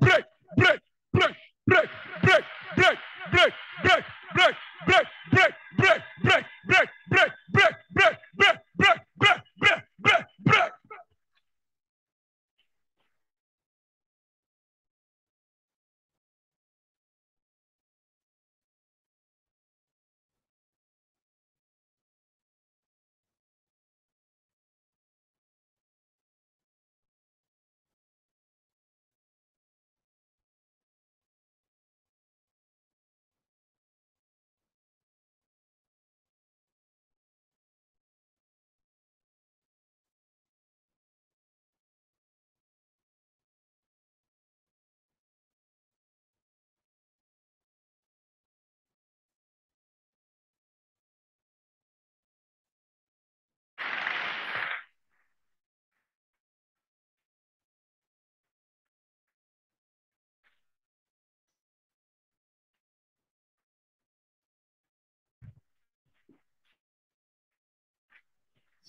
break,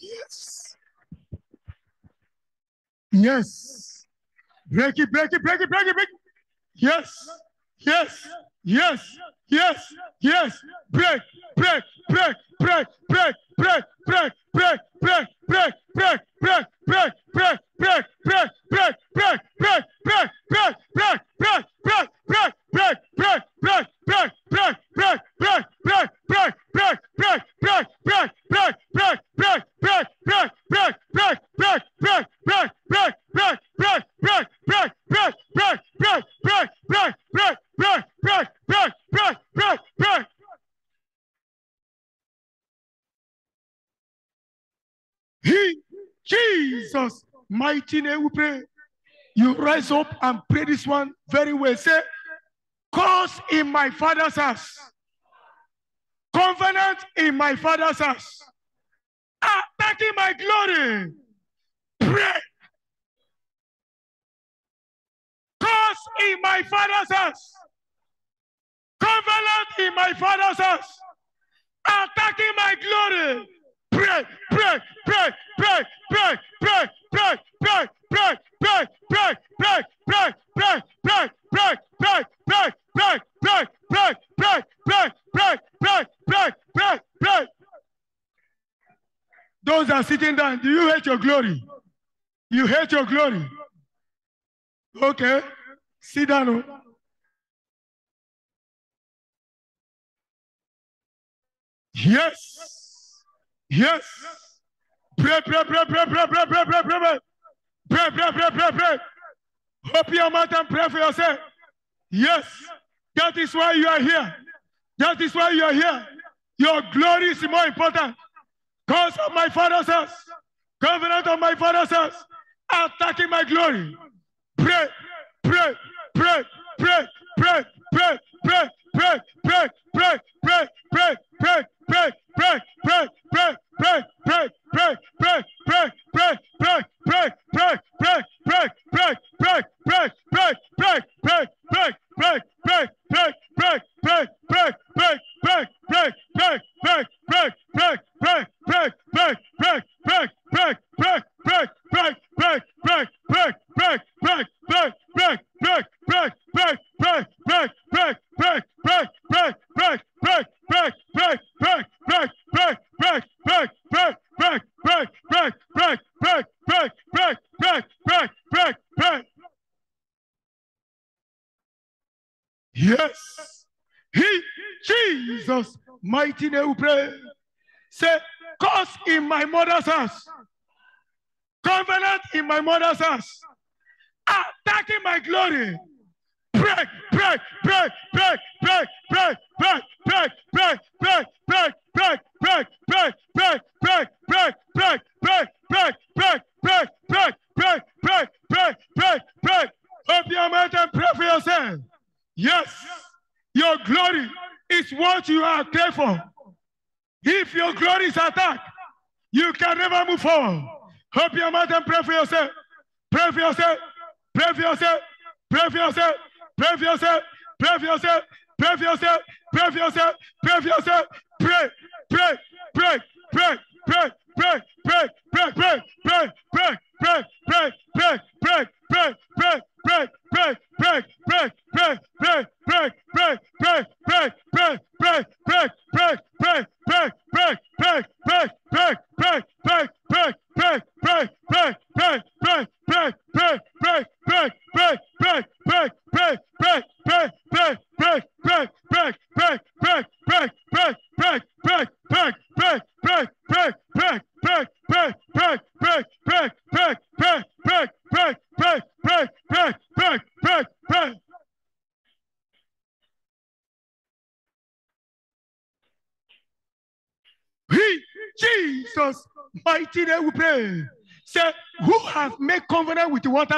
Yes. Yes. Break it, break it, break it, break it, break it. Yes. Yes. Yes. Yes. Yes. Break, break, break, break, break, break, break, break, break, break, break, break, break, break, break, my father's house, covenant in my father's house, attacking my glory. Pray. Cause in my father's house, covenant in my father's house, attacking my glory. Pray, pray, pray, pray, pray, pray, pray, pray, pray, pray, pray, pray, pray, pray, pray, pray, pray, pray, pray, pray, pray, pray, pray, pray, pray, pray, pray, pray. Those are sitting down. Do you hate your glory? You hate your glory. Okay. Sit down. oh. Yes. Yes. Pray, pray, pray, pray, pray, pray, pray, pray, pray, pray. Pray, pray, pray, pray. Open your mouth and pray for yourself. Yes. That is why you are here. That is why you are here. Your glory is more important. Cause of my father's house. Covenant of my father's house. Attacking my glory. Pray, pray, pray, pray, pray, pray, pray, pray, pray, pray, pray, pray, pray, pray, pray, pray, pray, pray, pray, pray, never move forward. Open your mouth and pray for yourself. Pray for yourself. Pray for yourself. Pray for yourself. Pray for yourself. Pray for yourself. Pray for yourself. Pray for yourself. Pray for yourself. Pray. Pray. Pray. Pray. Pray. Pray. Pray. Pray. Pray.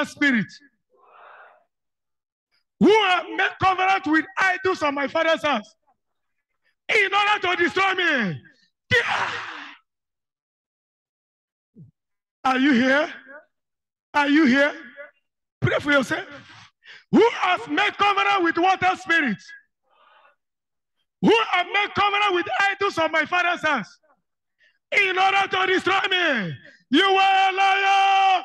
Spirit? Who have made covenant with idols of my father's house? In order to destroy me. Are you here? Are you here? Pray for yourself. Who has made covenant with water spirits? Who have made covenant with idols of my father's house? In order to destroy me. You are a liar.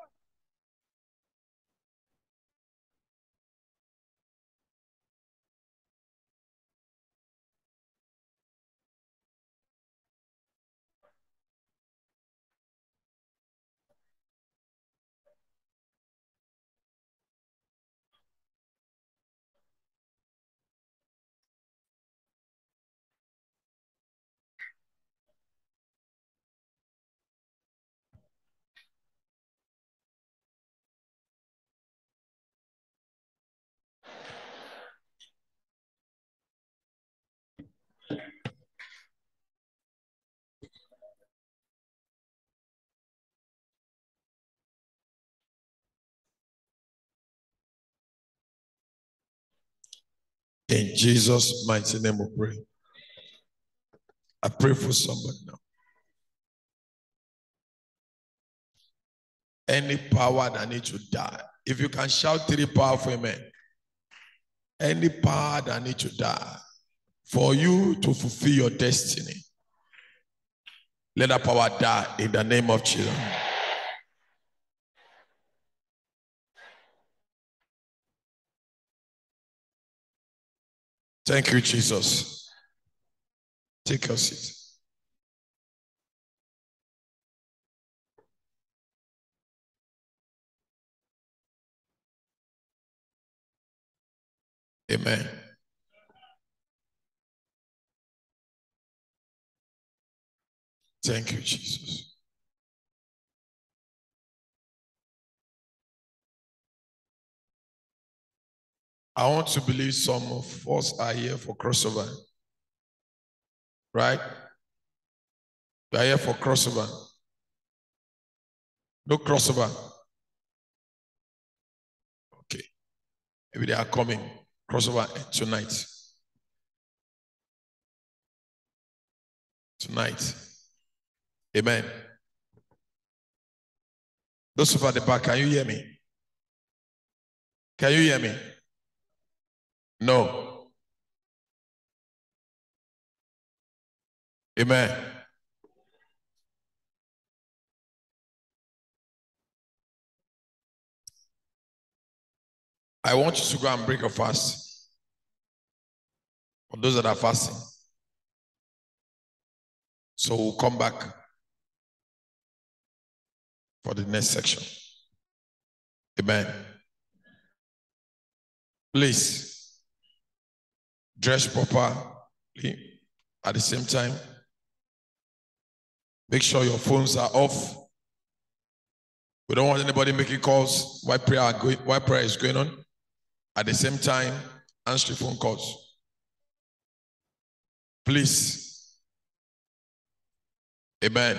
In Jesus' mighty name we pray. I pray for somebody now. Any power that needs to die. If you can shout three powerful amen. Any power that needs to die for you to fulfill your destiny. Let that power die in the name of Jesus. Thank you, Jesus. Take your seat. Amen. Thank you, Jesus. I want to believe some of us are here for crossover. Right? You are here for crossover. No crossover. Okay. Maybe they are coming. Crossover tonight. Tonight. Amen. Those of at the back, can you hear me? Can you hear me? No. Amen. I want you to go and break a fast. For those that are fasting. So we'll come back for the next section. Amen. Please dress properly at the same time. Make sure your phones are off. We don't want anybody making calls while prayer, going, while prayer is going on. At the same time, answer phone calls. Please. Amen.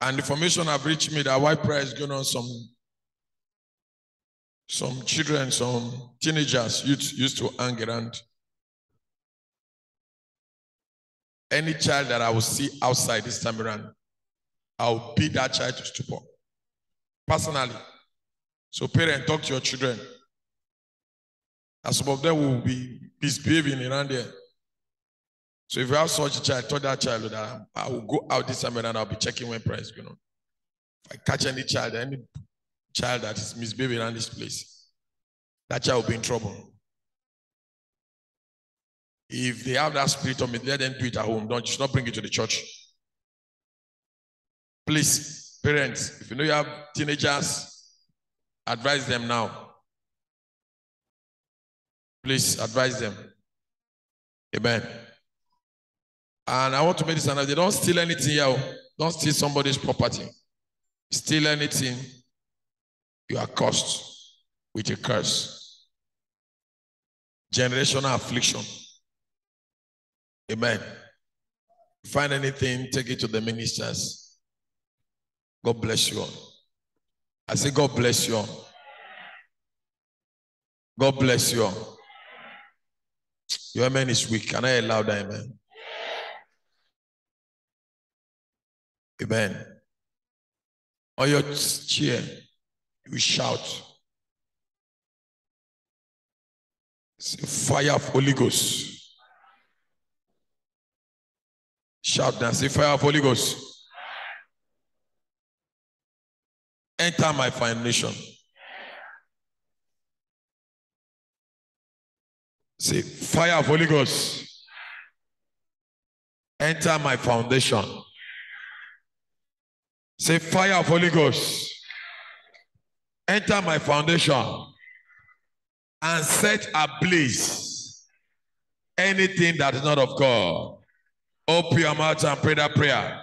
And the information have reached me that white prayer is going on some some children, some teenagers youth used to hang around. Any child that I will see outside this time around, I'll beat that child to stupor. Personally. So parents, talk to your children. And some of them will be misbehaving around there. So if you have such a child, tell that child that I will go out this time and I'll be checking when prayer is going on. If I catch any child, any child that is misbehaving around this place, that child will be in trouble. If they have that spirit of me, let them do it at home. Don't just not bring it to the church. Please, parents, if you know you have teenagers, advise them now. Please advise them. Amen. And I want to make this announcement. They don't steal anything here. Don't steal somebody's property. Steal anything, you are cursed with a curse. Generational affliction. Amen. Find anything, take it to the ministers. God bless you all. I say, God bless you all. God bless you all. Your amen is weak. Can I hear louder amen? Amen. On your chair, you shout. Say, fire of Holy Ghost. Shout and say, fire of Holy Ghost. Enter my foundation. Say, fire of Holy Ghost. Enter my foundation. Say, fire of Holy Ghost. Enter my foundation and set ablaze anything that is not of God. Open your mouth and pray that prayer.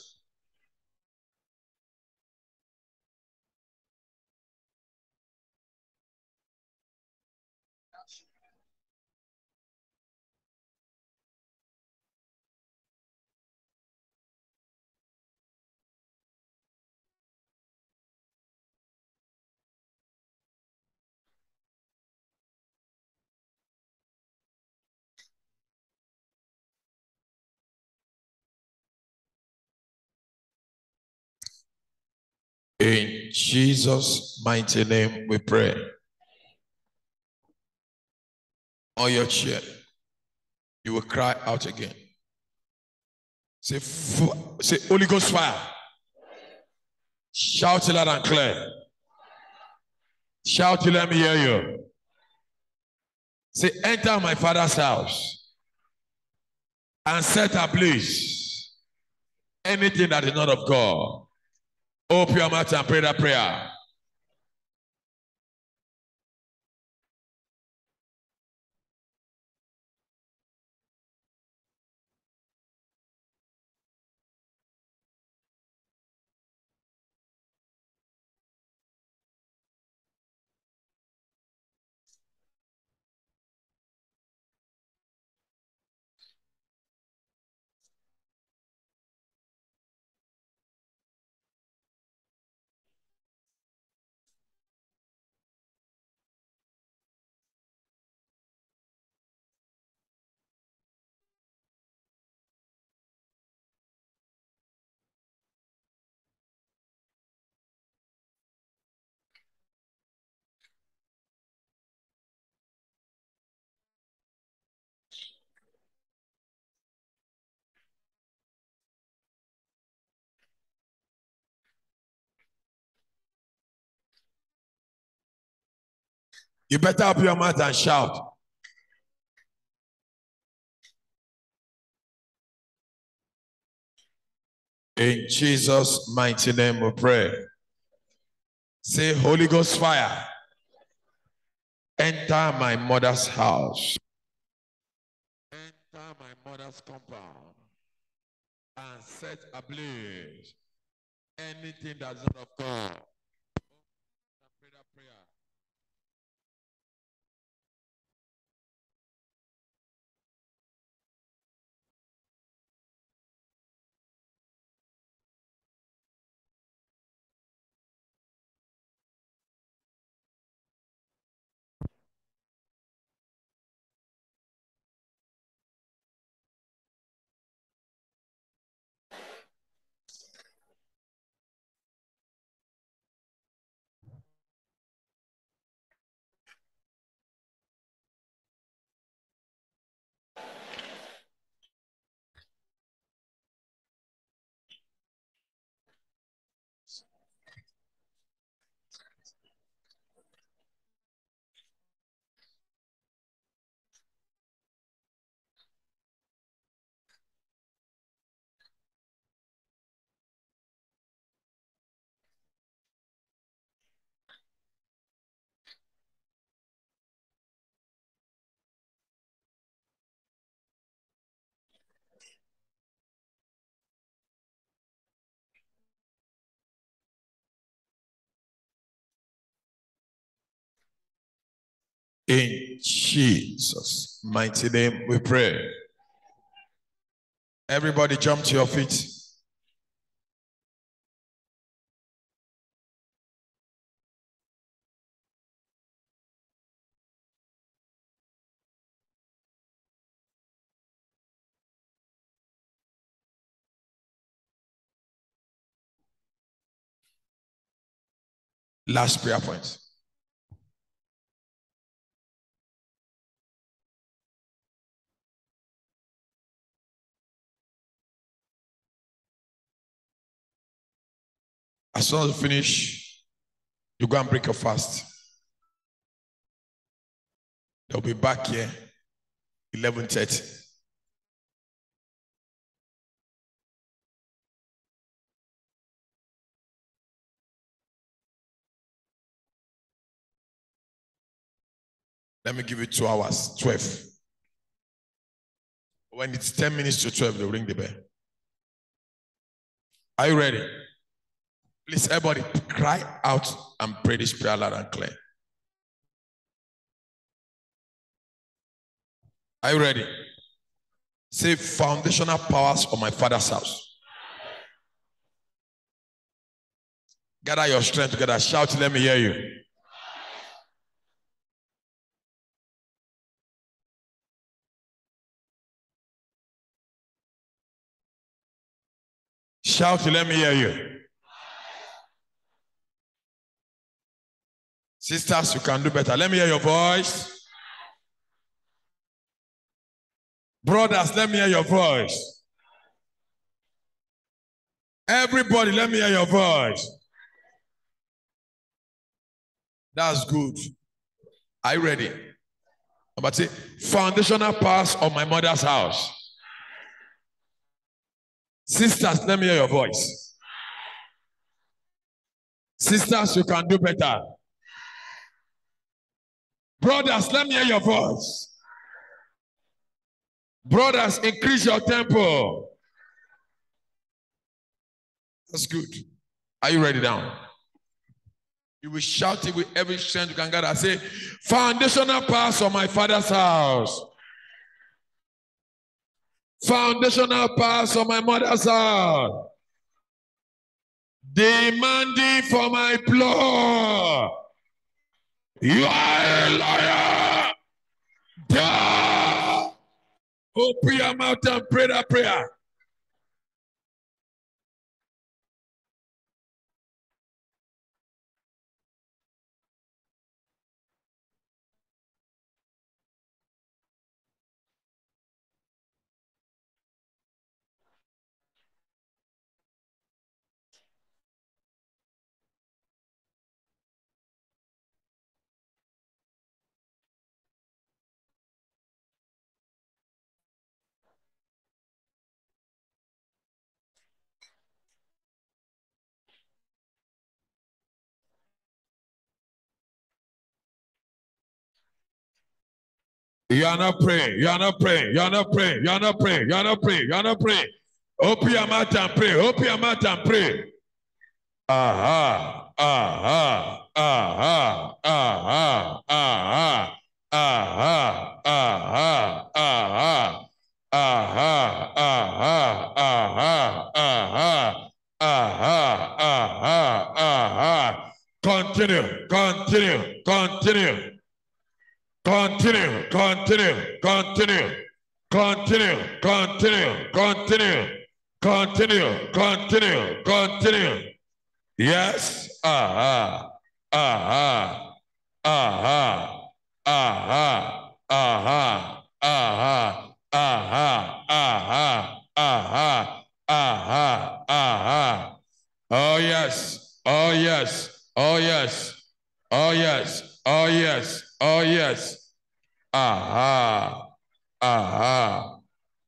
In Jesus' mighty name we pray. On your chair, you will cry out again. Say, "Fu- say Holy Ghost fire. Shout it loud and clear. Shout it, let me hear you. Say, enter my father's house and set ablaze anything that is not of God. Open your mouth and pray that prayer. You better open your mouth and shout. In Jesus' mighty name we pray. Say, Holy Ghost fire, enter my mother's house. Enter my mother's compound and set ablaze anything that's not of God. In Jesus' mighty name we pray. Everybody jump to your feet. Last prayer point. As soon as you finish, you go and break your fast. They'll be back here 11:30. Let me give you two hours, 12. When it's 10 minutes to 12, they'll ring the bell. Are you ready? Please, everybody, cry out and pray this prayer loud and clear. Are you ready? Say foundational powers of my father's house. Gather your strength together. Shout, let me hear you. Shout, let me hear you. Sisters, you can do better. Let me hear your voice. Brothers, let me hear your voice. Everybody, let me hear your voice. That's good. Are you ready? Number two, foundational powers of my mother's house. Sisters, let me hear your voice. Sisters, you can do better. Brothers, let me hear your voice. Brothers, increase your tempo. That's good. Are you ready now? You will shout it with every strength you can gather. I say, foundational powers of my father's house. Foundational powers of my mother's house. Demanding for my blood. You are a liar. Open your mouth and pray that prayer. You are not praying. You are not praying. You are not praying. You are not praying. You are not praying. You are not praying. Open your mouth and pray. Open your mouth and pray. Aha. Aha. Aha. Aha. Aha. Aha. Aha. Aha. Aha. Aha. Aha. Aha. Aha. Aha. Aha. Continue. Continue. Continue. Continue, continue, continue, continue, continue, continue, continue, continue, continue. Yes. Aha. Aha. Aha. Aha. Aha. Aha. Aha. Aha. Aha. Aha. Aha. Oh yes. Oh yes. Oh yes. Oh yes. Oh yes. Oh, yes. Aha. Aha.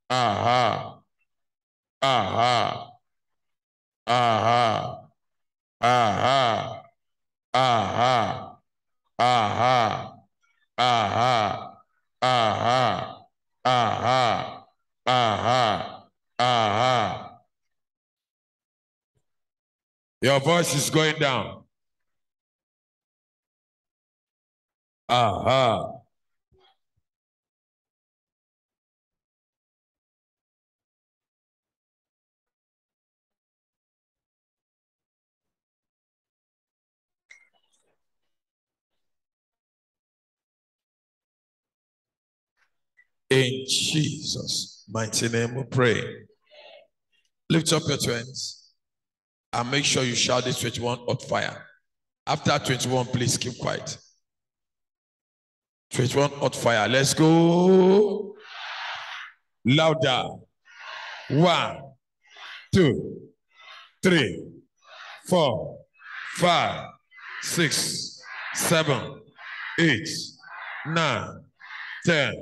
Aha. Aha. Aha. Aha. Aha. Aha. Aha. Aha. Aha. Aha. Aha. Your voice is going down. Aha. In Jesus' mighty name we pray. Lift up your twins and make sure you shout this 21 hot fire. After 21, please keep quiet. 21 hot fire. Let's go. Louder. One, two, three, four, five, six, seven, eight, nine, ten,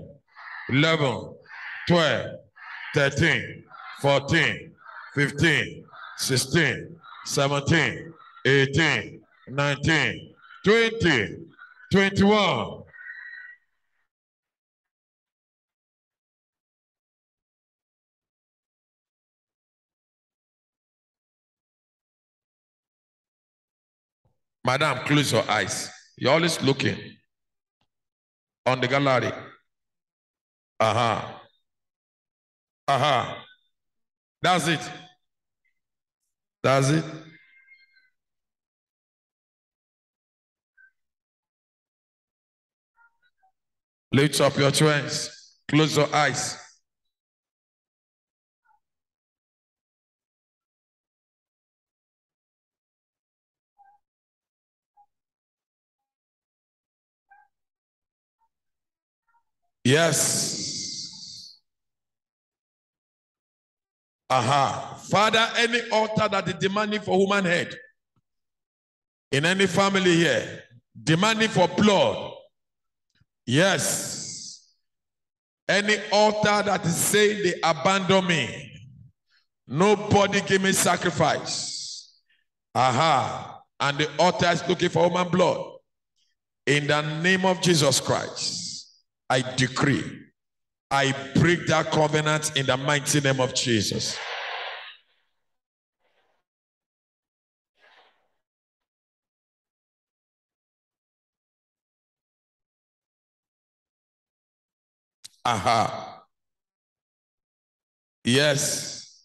eleven, twelve, thirteen, fourteen, fifteen, sixteen, seventeen, eighteen, nineteen, twenty, twenty-one. Madam, close your eyes. You're always looking on the gallery. Aha. Aha. That's it. That's it. Lift up your twins. Close your eyes. Yes. Aha. Father, any altar that is demanding for human head in any family here, demanding for blood. Yes. Any altar that is saying they abandon me. Nobody give me sacrifice. Aha. And the altar is looking for human blood. In the name of Jesus Christ, I decree, I break that covenant in the mighty name of Jesus. Aha. Yes.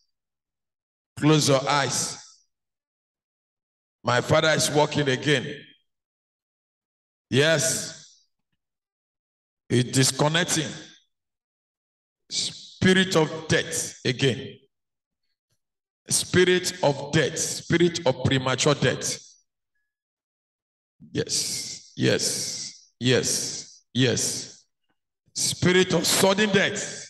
Close your eyes. My father is walking again. Yes. He's disconnecting. Spirit of death again. Spirit of death. Spirit of premature death. Yes. Yes. Yes. Yes. Spirit of sudden death.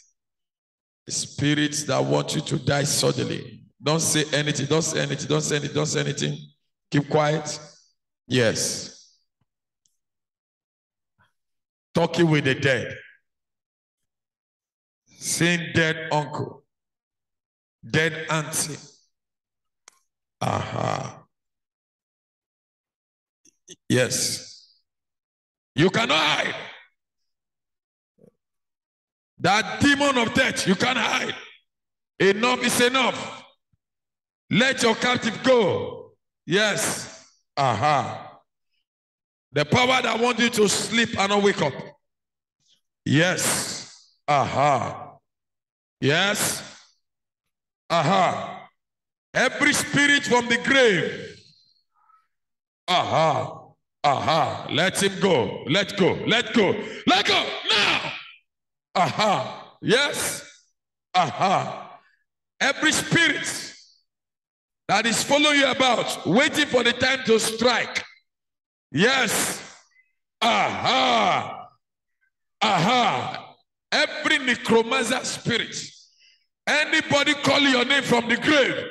Spirits that want you to die suddenly. Don't say anything. Don't say anything. Don't say anything. Don't say anything. Keep quiet. Yes. Talking with the dead. Seeing dead uncle. Dead auntie. Aha. Yes. You cannot hide. That demon of death, you can't hide. Enough is enough. Let your captive go. Yes. Aha. The power that wants you to sleep and not wake up. Yes. Aha. Yes. Aha. Every spirit from the grave. Aha. Aha. Let him go. Let go. Let go. Let go. Now. Aha. Yes. Aha. Every spirit that is following you about, waiting for the time to strike. Yes. Aha. Aha. Every necromancer spirit. Anybody calling your name from the grave.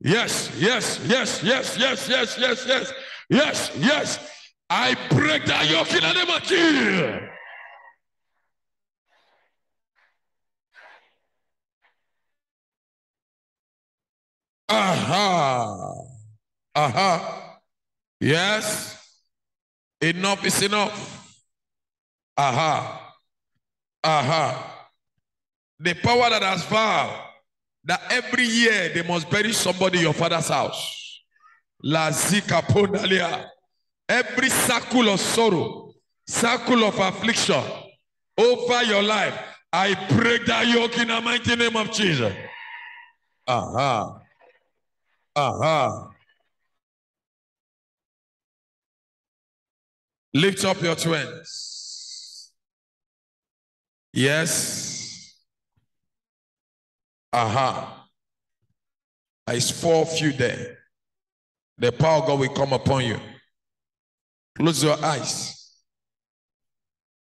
Yes, yes, yes, yes, yes, yes, yes, yes, yes, yes. I break that yoke in the name of Jesus. Aha. Aha. Yes. Enough is enough. Aha. Aha. The power that has vowed that every year they must bury somebody in your father's house. La zika ponalia. Every circle of sorrow, circle of affliction over your life, I break that yoke in the mighty name of Jesus. Aha. Aha. Lift up your twins. Yes. Aha. Is four of you there. The power of God will come upon you. Close your eyes.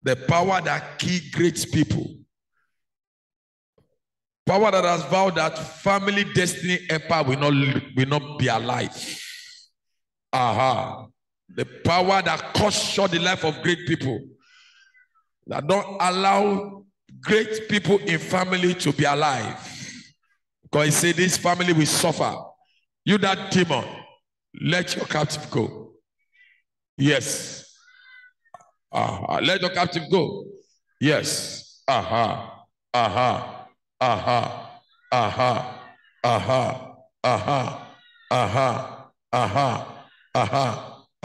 The power that kill great people. Power that has vowed that family destiny empire will not, will not be alive. Aha. The power that cuts short the life of great people. That don't allow great people in family to be alive. Because he said this family will suffer. You that demon, let your captive go. Yes. Aha. Let your captive go. Yes. Aha. Aha. Aha. Aha. Aha. Aha. Aha. Aha. Aha.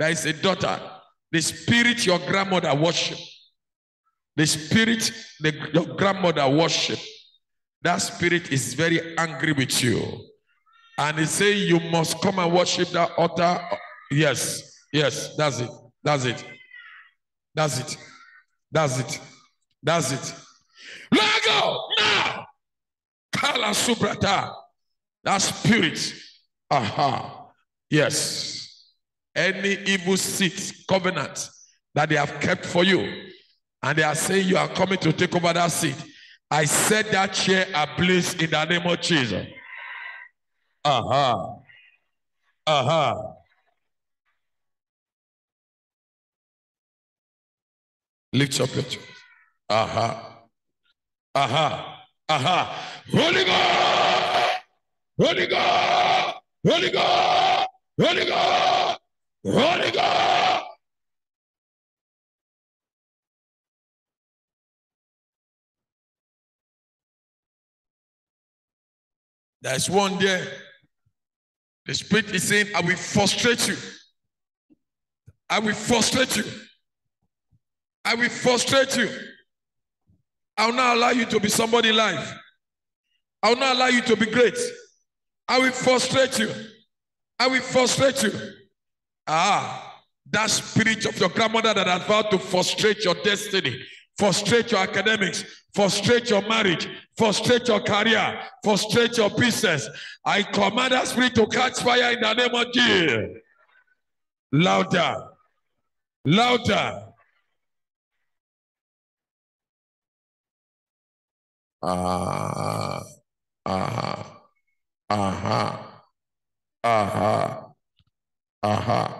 There is a daughter. The spirit your grandmother worship. The spirit the, your grandmother worship. That spirit is very angry with you. And he say you must come and worship that altar. Yes. Yes, that's it. That's it. That's it. That's it. That's it. Let go now. Kala subrata. That spirit. Aha. Yes. Any evil seat, covenant that they have kept for you, and they are saying you are coming to take over that seat. I set that chair ablaze in the name of Jesus. Aha. Aha. Lift up your chest. Aha. Aha. Aha. Holy God. Holy God. Holy God. Holy God. There's one there. The Spirit is saying, I will frustrate you. I will frustrate you. I will frustrate you. I will not allow you to be somebody life. I will not allow you to be great. I will frustrate you. I will frustrate you. Ah, that spirit of your grandmother that has vowed to frustrate your destiny, frustrate your academics, frustrate your marriage, frustrate your career, frustrate your business. I command that spirit to catch fire in the name of Jesus. Louder, louder. Ah, ah, ah, aha, aha, aha,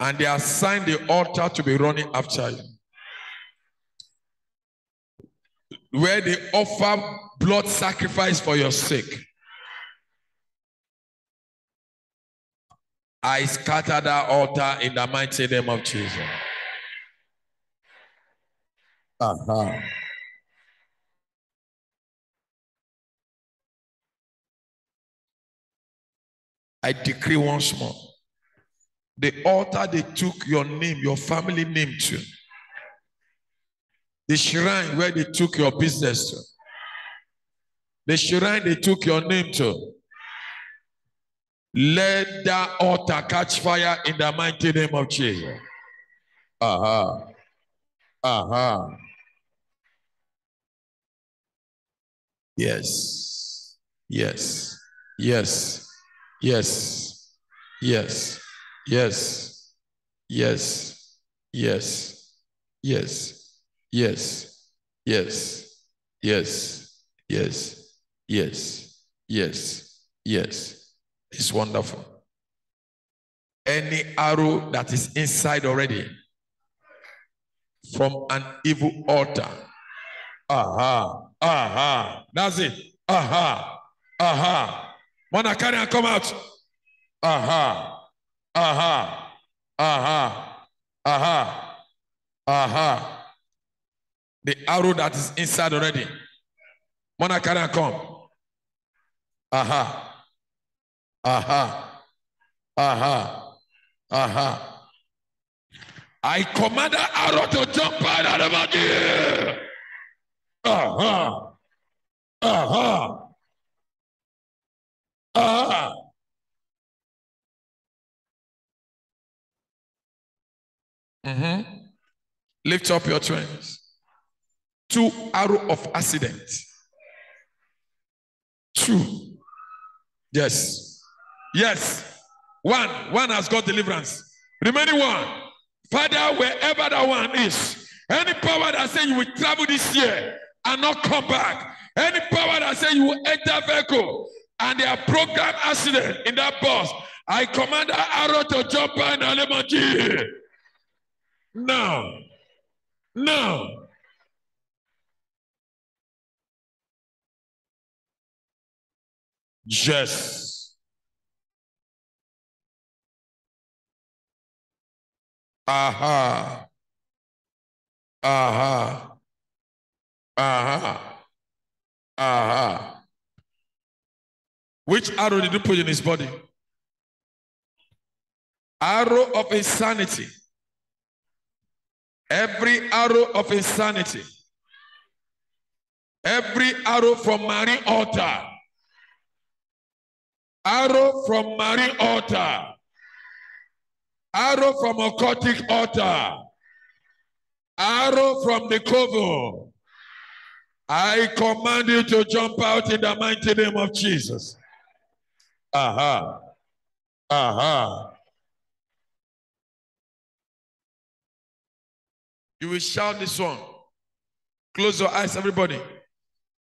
and they assign the altar to be running after you. Where they offer blood sacrifice for your sake. I scatter that altar in the mighty name of Jesus. Uh-huh. I decree once more. The altar they took your name, your family name to. The shrine where they took your business to. The shrine they took your name to. Let that altar catch fire in the mighty name of Jesus. Uh-huh. Uh-huh. Yes. Yes. Yes. Yes. Yes. Yes. Yes. Yes. Yes. Yes. Yes. Yes. Yes. Yes. Yes. Yes. It's wonderful. Any arrow that is inside already from an evil altar. Aha. Aha. That's it. Aha. Aha. Mona carry and come out. Aha. Aha. Aha. Aha. Aha. The arrow that is inside already. Mona carry and come. Aha. Aha. Aha. Aha. I command the arrow to jump out of the body. Aha. Aha. Aha. Mm-hmm. Lift up your twins. Two arrow of accident. Two. Yes. Yes. One. One has got deliverance. Remaining one. Father, wherever that one is, any power that say you will travel this year and not come back, any power that say you will enter vehicle and there are program accident in that bus, I command that arrow to jump in the name of Jesus. No. No. Yes. Aha. Aha. Aha. Aha. Which arrow did you put in his body? Arrow of insanity. Every arrow of insanity. Every arrow from marine altar. Arrow from marine altar. Arrow from occultic altar. Arrow from the cover. I command you to jump out in the mighty name of Jesus. Aha. Aha. You will shout this one. Close your eyes, everybody.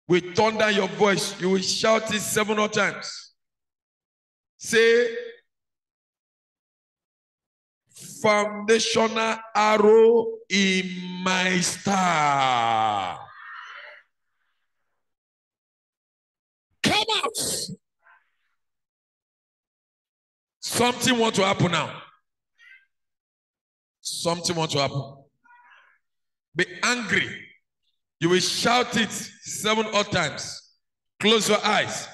With thunder your voice, you will shout it several times. Say, foundational arrow in my star. Come out. Something want to happen now. Something want to happen. Be angry. You will shout it seven odd times. Close your eyes.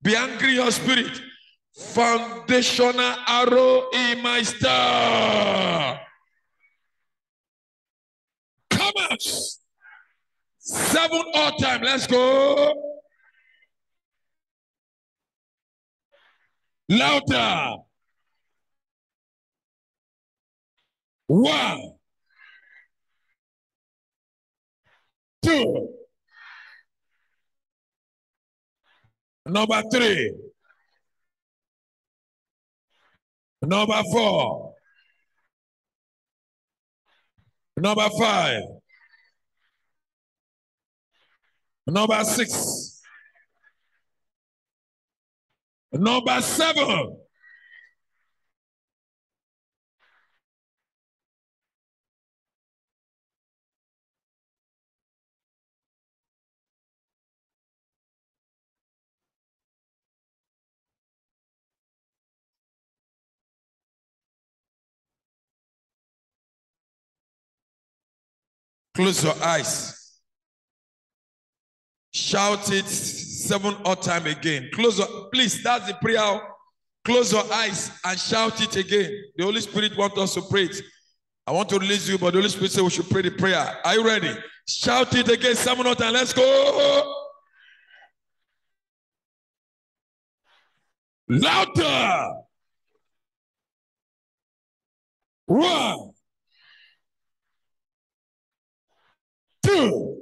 Be angry your spirit. Foundational arrow in my star. Come out. Seven all time. Let's go. Louder. One. Two. Number three. Number four. Number five. Number six. Number seven. Close your eyes. Shout it seven or time again. Close your please. That's the prayer. Close your eyes and shout it again. The Holy Spirit wants us to pray it. I want to release you, but the Holy Spirit said we should pray the prayer. Are you ready? Shout it again, seven or time. Let's go. Louder. One. Two.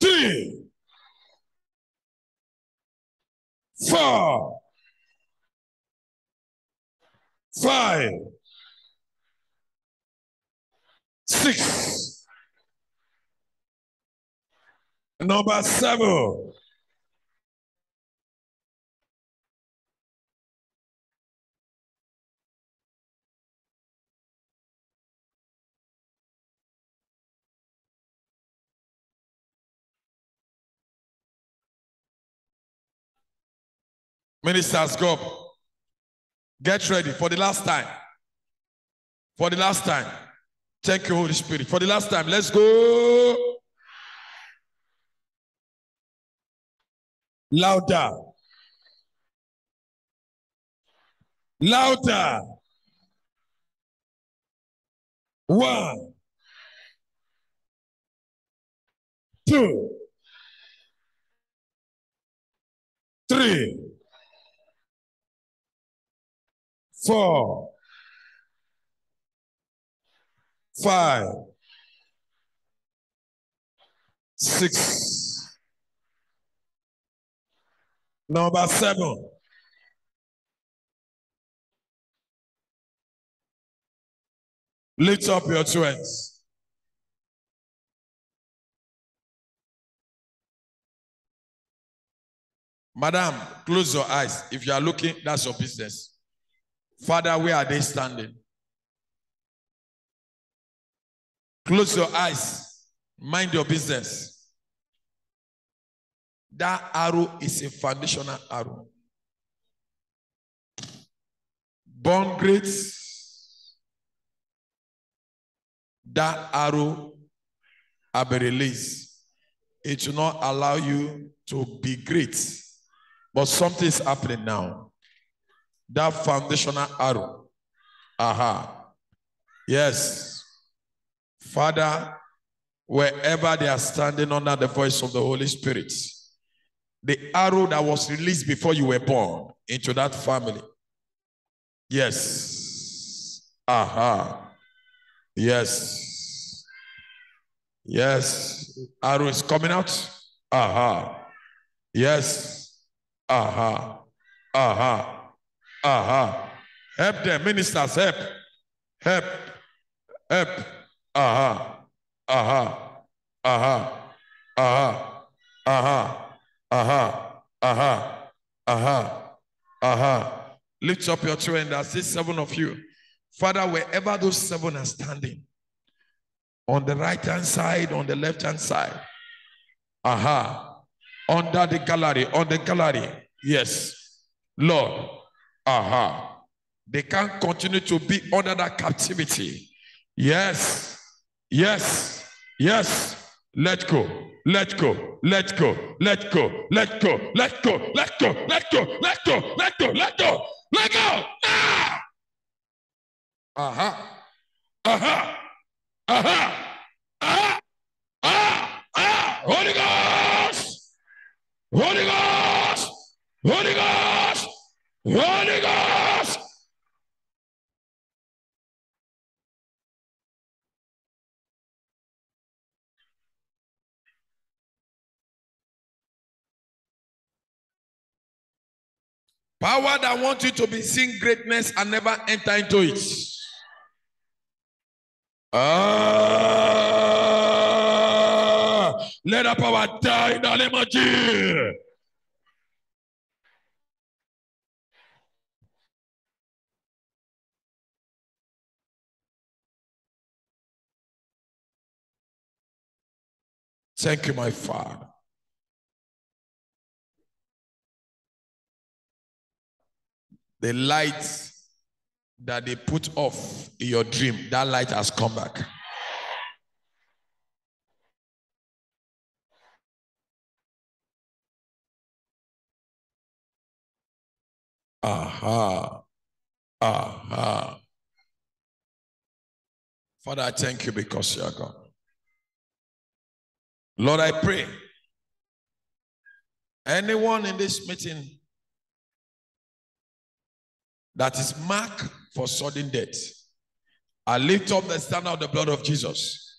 Three. Four. Five. Six. Number seven. Ministers, go. Get ready for the last time. For the last time. Thank you, Holy Spirit. For the last time, let's go. Louder. Louder. One. Two. Three. Four. Five. Six. Number seven. Lift up your two hands. Madam, close your eyes. If you are looking, that's your business. Father, where are they standing? Close your eyes. Mind your business. That arrow is a foundational arrow. Born great. That arrow will be released. It will not allow you to be great. But something is happening now. That foundational arrow. Aha. Yes. Father, wherever they are standing under the voice of the Holy Spirit, the arrow that was released before you were born into that family. Yes. Aha. Yes. Yes. Arrow is coming out. Aha. Yes. Aha. Aha. Aha. Help them, ministers, help. Help. Help. Aha. Aha. Aha. Aha. Aha. Aha. Aha. Aha. Aha. Lift up your two hands. I see seven of you. Father, wherever those seven are standing, on the right hand side, on the left hand side, aha, under the gallery, on the gallery, yes, Lord, aha, they can't continue to be under that captivity. Yes, yes, yes, let go, let go, let go, let go, let go, let go, let go, let go, let go, let go, let go, let go. Aha, aha, aha, Ah! Ah! Ah! Holy Ghost! Holy Ghost! Holy Ghost! Holy Ghost! Power that wants you to be seeing greatness and never enter into it. Ah, let the power die in the name of Jesus. Thank you, my Father. The light that they put off in your dream, that light has come back. Aha. Aha. Father, I thank you because you are God. Lord, I pray anyone in this meeting that is marked for sudden death, I lift up the standard of the blood of Jesus.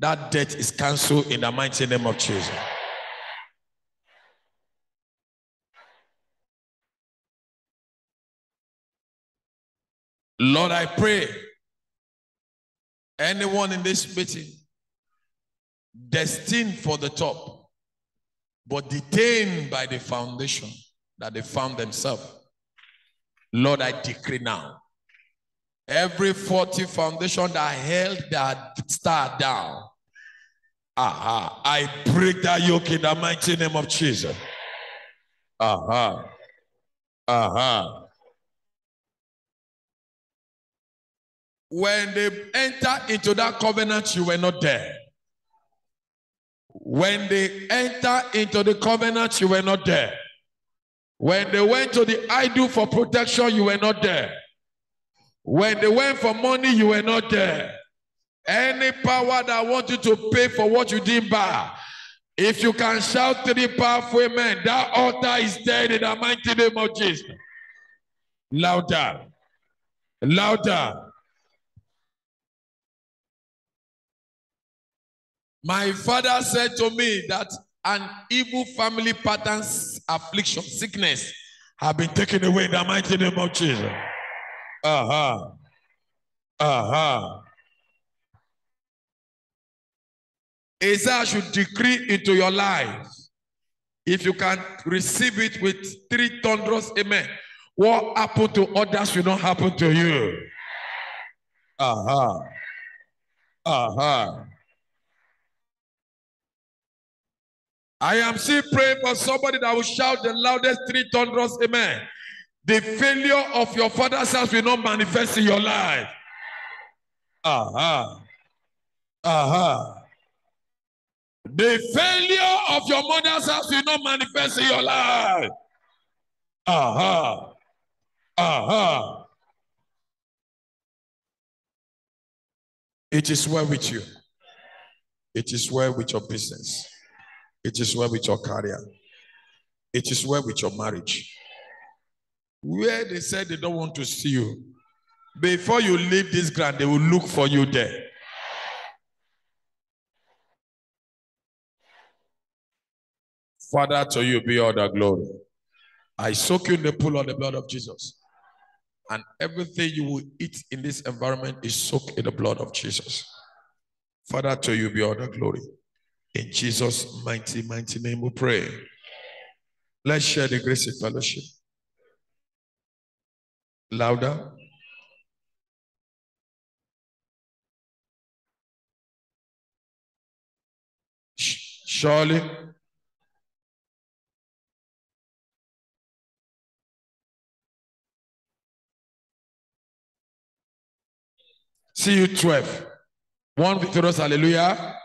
That death is cancelled in the mighty name of Jesus. Lord, I pray anyone in this meeting destined for the top, but detained by the foundation that they found themselves. Lord, I decree now every 40 foundation that held that star down, aha, I break that yoke in the mighty name of Jesus. Aha, aha. When they enter into that covenant, you were not there. When they enter into the covenant, you were not there. When they went to the idol for protection, you were not there. When they went for money, you were not there. Any power that want you to pay for what you didn't buy, if you can shout three powerful amen, that altar is dead in the mighty name of Jesus. Louder. Louder. My father said to me that an evil family pattern's affliction, sickness, have been taken away in the mighty name of Jesus. Uh-huh. Uh-huh. He said, I should decree into your life. If you can receive it with three thunderous amen, what happened to others will not happen to you. Uh-huh. Uh-huh. I am still praying for somebody that will shout the loudest three thunderous amen. The failure of your father's house will not manifest in your life. Aha. Aha. The failure of your mother's house will not manifest in your life. Aha. Aha. It is well with you. It is well with your business. It is well with your career. It is well with your marriage. Where they said they don't want to see you, before you leave this ground, they will look for you there. Father, to you be all the glory. I soak you in the pool of the blood of Jesus. And everything you will eat in this environment is soaked in the blood of Jesus. Father, to you be all the glory. In Jesus' mighty, mighty name we pray. Let's share the grace of fellowship. Louder. Surely. See you 12. One victorious hallelujah.